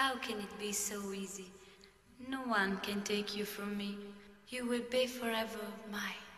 How can it be so easy? No one can take you from me. You will be forever mine.